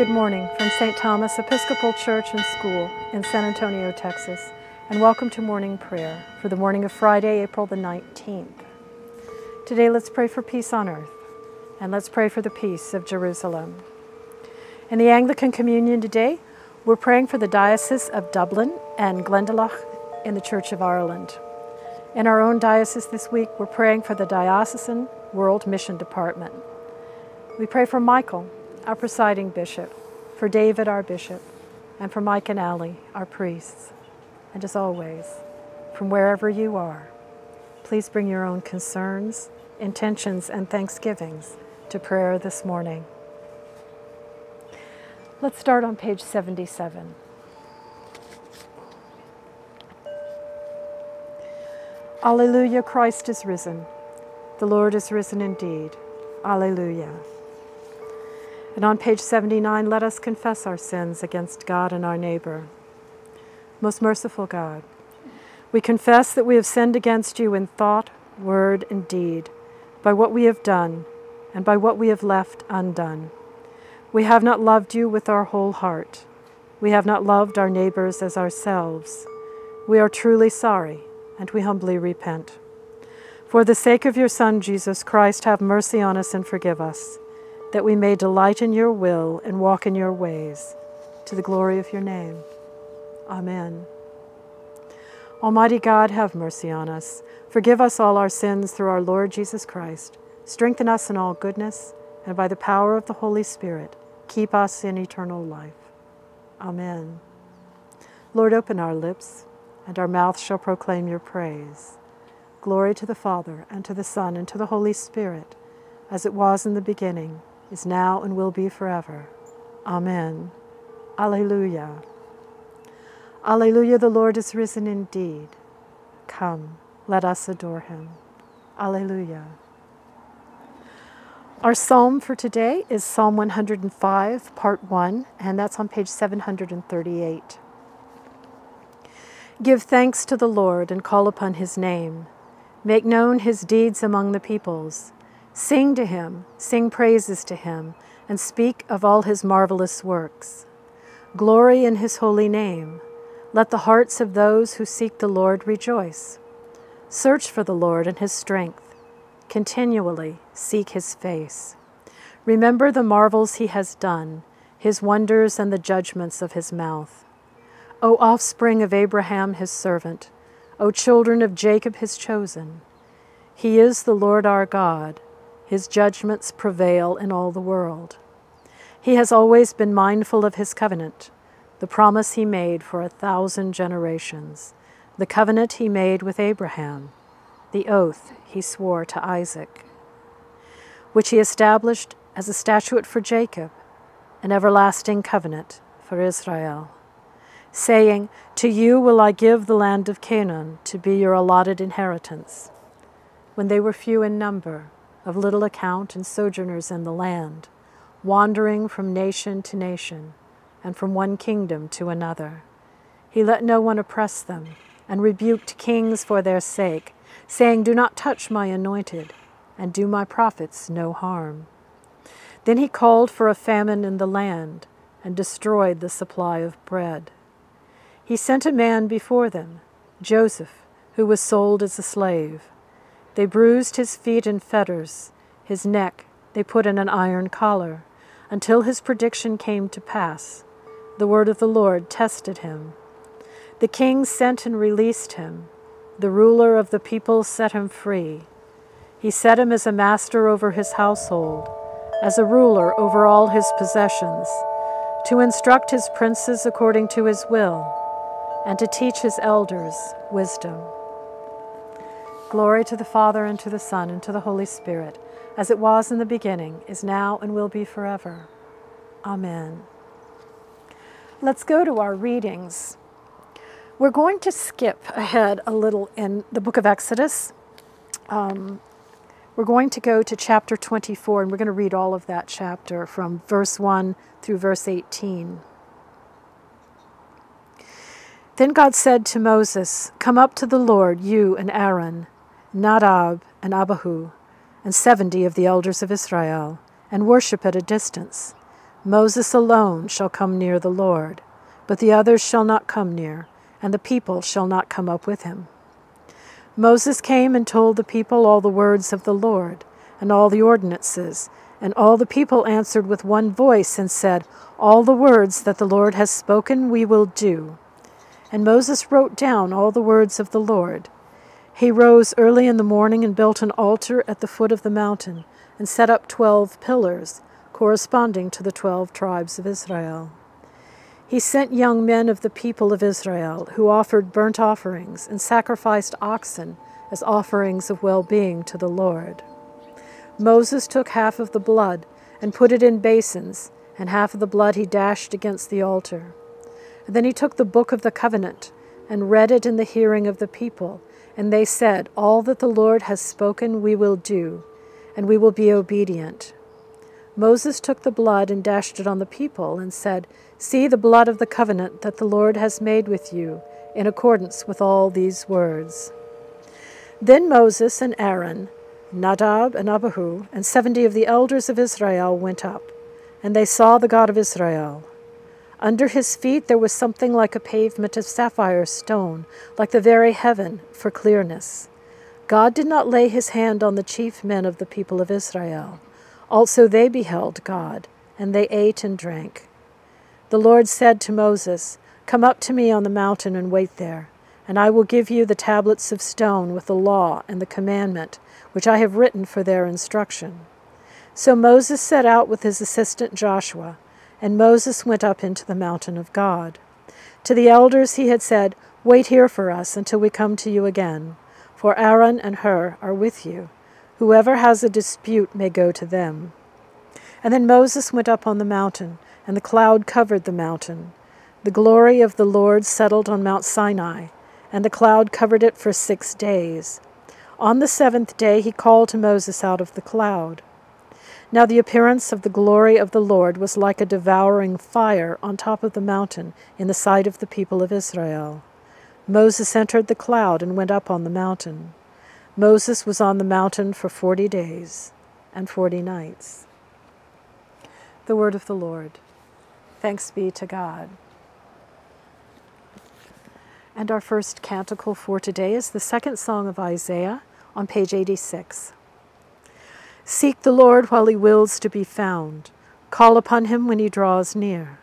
Good morning from St. Thomas Episcopal Church and School in San Antonio, Texas, and welcome to morning prayer for the morning of Friday, April the 19th. Today, let's pray for peace on earth, and let's pray for the peace of Jerusalem. In the Anglican Communion today, we're praying for the Diocese of Dublin and Glendalough in the Church of Ireland. In our own diocese this week, we're praying for the Diocesan World Mission Department. We pray for Michael, our presiding bishop, for David, our bishop, and for Mike and Allie, our priests. And as always, from wherever you are, please bring your own concerns, intentions, and thanksgivings to prayer this morning. Let's start on page 77. Alleluia, Christ is risen. The Lord is risen indeed. Alleluia. And on page 79, let us confess our sins against God and our neighbor. Most merciful God, we confess that we have sinned against you in thought, word, and deed, by what we have done, and by what we have left undone. We have not loved you with our whole heart. We have not loved our neighbors as ourselves. We are truly sorry, and we humbly repent. For the sake of your Son, Jesus Christ, have mercy on us and forgive us, that we may delight in your will and walk in your ways, to the glory of your name. Amen. Almighty God, have mercy on us. Forgive us all our sins through our Lord Jesus Christ. Strengthen us in all goodness, and by the power of the Holy Spirit, keep us in eternal life. Amen. Lord, open our lips, and our mouth shall proclaim your praise. Glory to the Father, and to the Son, and to the Holy Spirit, as it was in the beginning, is now, and will be forever. Amen. Alleluia. Alleluia, the Lord is risen indeed. Come, let us adore him. Alleluia. Our psalm for today is Psalm 105, part 1, and that's on page 738. Give thanks to the Lord and call upon his name. Make known his deeds among the peoples. Sing to him, sing praises to him, and speak of all his marvelous works. Glory in his holy name. Let the hearts of those who seek the Lord rejoice. Search for the Lord and his strength continually seek his face. Remember the marvels he has done, his wonders and the judgments of his mouth. O offspring of Abraham his servant, O children of Jacob his chosen. He is the Lord our God, his judgments prevail in all the world. He has always been mindful of his covenant, the promise he made for a thousand generations, the covenant he made with Abraham the oath he swore to Isaac, which he established as a statute for Jacob, an everlasting covenant for Israel, saying, To you will I give the land of Canaan to be your allotted inheritance. When they were few in number, of little account and sojourners in the land, wandering from nation to nation, and from one kingdom to another. He let no one oppress them, and rebuked kings for their sake, saying, Do not touch my anointed, and do my prophets no harm. Then he called for a famine in the land, and destroyed the supply of bread. He sent a man before them, Joseph, who was sold as a slave. They bruised his feet in fetters, his neck they put in an iron collar, until his prediction came to pass. The word of the Lord tested him. The king sent and released him the ruler of the people set him free. He set him as a master over his household, as a ruler over all his possessions, to instruct his princes according to his will, and to teach his elders wisdom. Glory to the Father, and to the Son, and to the Holy Spirit, as it was in the beginning, is now, and will be forever. Amen. Let's go to our readings. We're going to skip ahead a little in the book of Exodus. Um, we're going to go to chapter 24, and we're going to read all of that chapter from verse 1 through verse 18. Then God said to Moses, Come up to the Lord, you and Aaron, Nadab and Abihu, and seventy of the elders of Israel, and worship at a distance. Moses alone shall come near the Lord, but the others shall not come near, and the people shall not come up with him. Moses came and told the people all the words of the Lord, and all the ordinances, and all the people answered with one voice and said, All the words that the Lord has spoken we will do. And Moses wrote down all the words of the Lord. He rose early in the morning and built an altar at the foot of the mountain, and set up twelve pillars, corresponding to the twelve tribes of Israel. He sent young men of the people of Israel, who offered burnt offerings and sacrificed oxen as offerings of well being to the Lord. Moses took half of the blood and put it in basins, and half of the blood he dashed against the altar. And then he took the book of the covenant and read it in the hearing of the people, and they said, All that the Lord has spoken we will do, and we will be obedient. Moses took the blood and dashed it on the people, and said, See the blood of the covenant that the Lord has made with you, in accordance with all these words. Then Moses and Aaron Nadab and Abihu and seventy of the elders of Israel went up, and they saw the God of Israel. Under his feet there was something like a pavement of sapphire stone, like the very heaven, for clearness. God did not lay his hand on the chief men of the people of Israel. Also they beheld God, and they ate and drank. The Lord said to Moses, Come up to me on the mountain and wait there, and I will give you the tablets of stone with the law and the commandment which I have written for their instruction. So Moses set out with his assistant Joshua, and Moses went up into the mountain of God. To the elders he had said, Wait here for us until we come to you again, for Aaron and Hur are with you. Whoever has a dispute may go to them. And then Moses went up on the mountain, and the cloud covered the mountain. The glory of the Lord settled on Mount Sinai, and the cloud covered it for six days. On the seventh day he called to Moses out of the cloud. Now the appearance of the glory of the Lord was like a devouring fire on top of the mountain in the sight of the people of Israel. Moses entered the cloud and went up on the mountain. Moses was on the mountain for forty days and forty nights. The word of the Lord. Thanks be to God. And our first canticle for today is the second song of Isaiah, on page 86. Seek the Lord while he wills to be found. Call upon him when he draws near.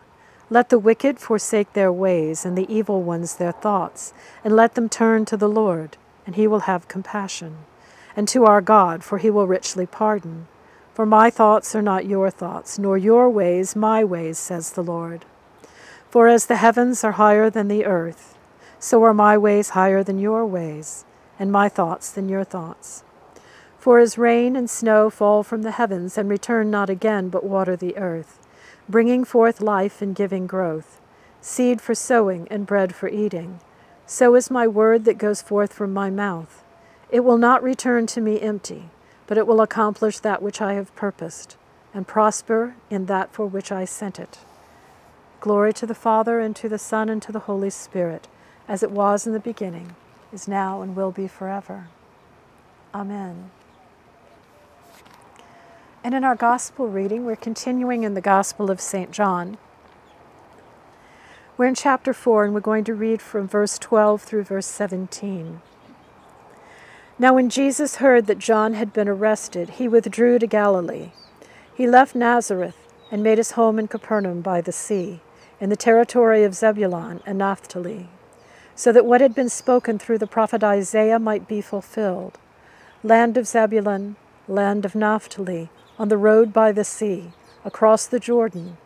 Let the wicked forsake their ways, and the evil ones their thoughts, and let them turn to the Lord, and he will have compassion, and to our God, for he will richly pardon. For my thoughts are not your thoughts, nor your ways my ways, says the Lord. For as the heavens are higher than the earth, so are my ways higher than your ways and my thoughts than your thoughts. For as rain and snow fall from the heavens and return not again, but water the earth, bringing forth life and giving growth, seed for sowing and bread for eating, so is my word that goes forth from my mouth. It will not return to me empty, but it will accomplish that which I have purposed, and prosper in that for which I sent it. Glory to the Father, and to the Son, and to the Holy Spirit, as it was in the beginning is now, and will be forever. Amen. And in our gospel reading, we're continuing in the Gospel of St. John. We're in chapter 4, and we're going to read from verse 12 through verse 17. Now, when Jesus heard that John had been arrested, he withdrew to Galilee. He left Nazareth and made his home in Capernaum by the sea, in the territory of Zebulun and Naphtali so that what had been spoken through the prophet Isaiah might be fulfilled. Land of Zebulun, land of Naphtali, on the road by the sea, across the Jordan,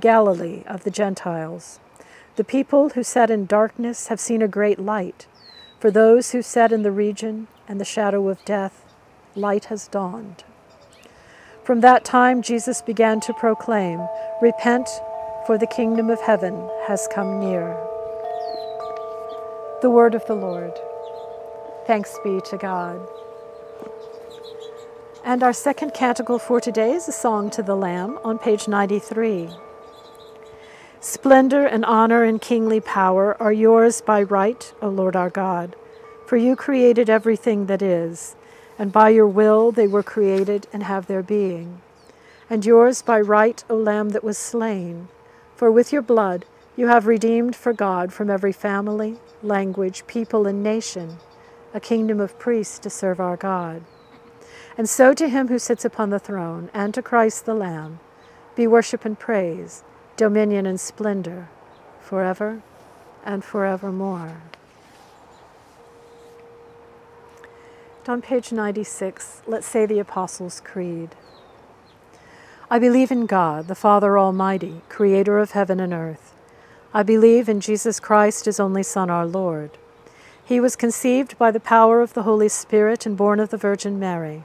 Galilee of the Gentiles. The people who sat in darkness have seen a great light. For those who sat in the region and the shadow of death, light has dawned. From that time, Jesus began to proclaim, Repent, for the kingdom of heaven has come near. The word of the Lord. Thanks be to God. And our second canticle for today is a song to the Lamb on page 93. Splendor and honor and kingly power are yours by right, O Lord our God, for you created everything that is, and by your will they were created and have their being. and yours by right, O Lamb that was slain. For with your blood you have redeemed for God from every family, language, people, and nation a kingdom of priests to serve our God. And so to him who sits upon the throne, and to Christ the Lamb, be worship and praise, dominion and splendor, forever and forevermore. And on page 96, let's say the Apostles' Creed. I believe in God, the Father Almighty, creator of heaven and earth. I believe in Jesus Christ, his only Son, our Lord. He was conceived by the power of the Holy Spirit and born of the Virgin Mary.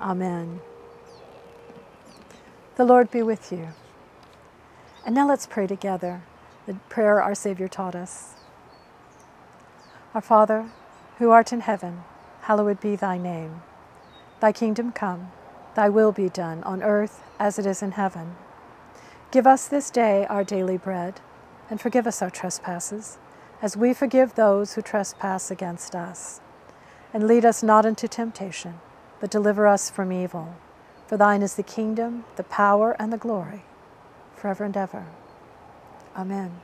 Amen. The Lord be with you. And now let's pray together the prayer our Savior taught us. Our Father, who art in heaven, hallowed be thy name. Thy kingdom come, thy will be done on earth as it is in heaven. Give us this day our daily bread, and forgive us our trespasses, as we forgive those who trespass against us. And lead us not into temptation, but deliver us from evil. For thine is the kingdom, the power, and the glory, forever and ever. Amen.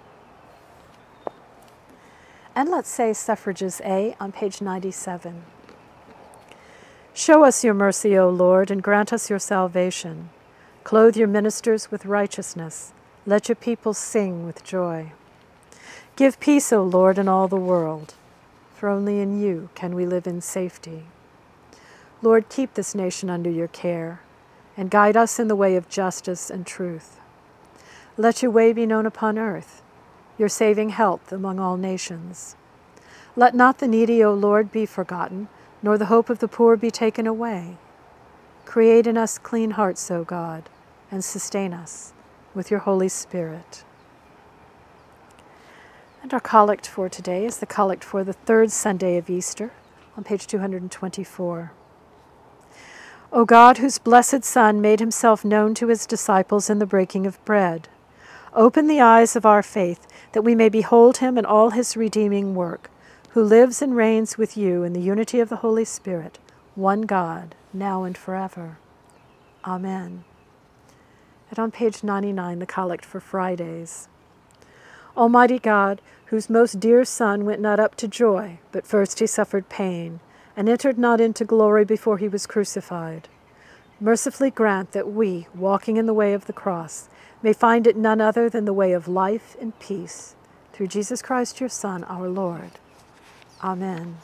And let's say suffrages A on page 97. Show us your mercy, O Lord, and grant us your salvation. Clothe your ministers with righteousness. Let your people sing with joy. Give peace, O Lord, in all the world, for only in you can we live in safety. Lord, keep this nation under your care, and guide us in the way of justice and truth. Let your way be known upon earth, your saving health among all nations. Let not the needy, O Lord, be forgotten, nor the hope of the poor be taken away. Create in us clean hearts, O God, and sustain us with your Holy Spirit. And our collect for today is the collect for the third Sunday of Easter on page 224. O God, whose blessed Son made himself known to his disciples in the breaking of bread, open the eyes of our faith that we may behold him in all his redeeming work, who lives and reigns with you in the unity of the Holy Spirit, one God, now and forever. Amen. And on page 99, the collect for Fridays. Almighty God, whose most dear Son went not up to joy, but first he suffered pain, and entered not into glory before he was crucified. Mercifully grant that we, walking in the way of the cross, may find it none other than the way of life and peace, through Jesus Christ your Son, our Lord. Amen.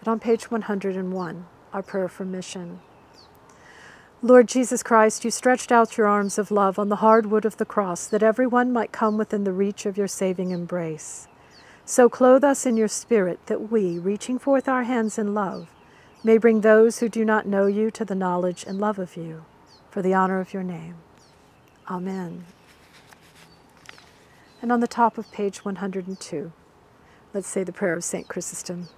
And on page 101, our prayer for mission. Lord Jesus Christ, you stretched out your arms of love on the hard wood of the cross that everyone might come within the reach of your saving embrace. So clothe us in your spirit that we, reaching forth our hands in love, may bring those who do not know you to the knowledge and love of you, for the honor of your name. Amen. And on the top of page 102, let's say the prayer of St. Chrysostom.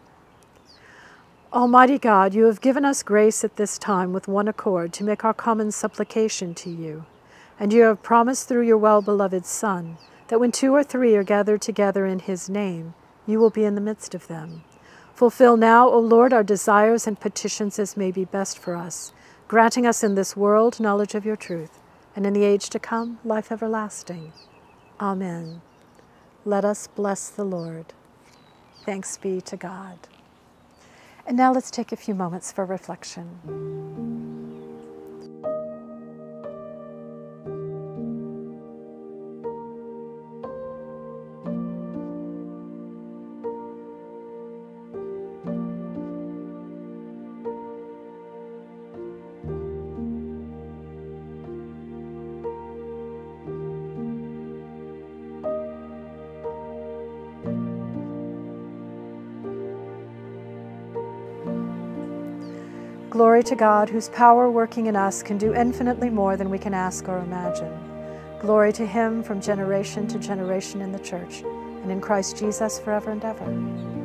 Almighty God, you have given us grace at this time with one accord to make our common supplication to you. And you have promised through your well beloved Son that when two or three are gathered together in his name, you will be in the midst of them. Fulfill now, O Lord, our desires and petitions as may be best for us, granting us in this world knowledge of your truth, and in the age to come, life everlasting. Amen. Let us bless the Lord. Thanks be to God. And now let's take a few moments for reflection. Glory to God, whose power working in us can do infinitely more than we can ask or imagine. Glory to him from generation to generation in the church, and in Christ Jesus forever and ever.